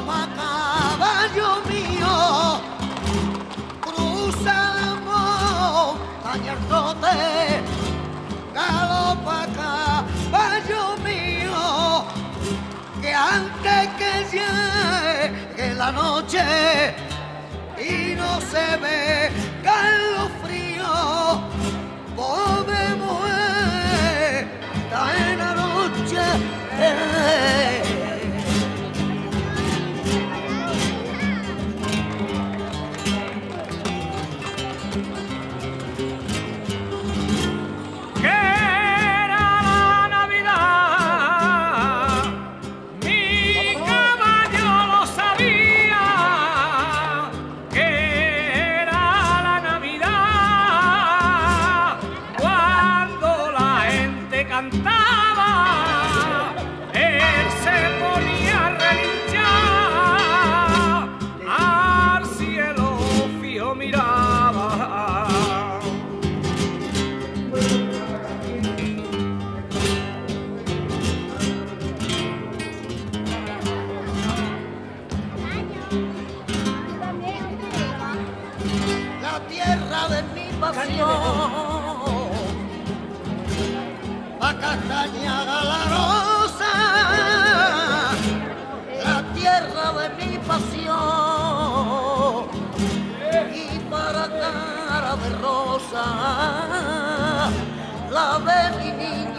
paloma, caballo mío, cruza la montaña galopa, caballo mío, que antes que llegue la noche y no se ve cantaba, él se ponía a relinchar, al cielo fijo miraba. la tierra de mi pasión. De rosa, la de.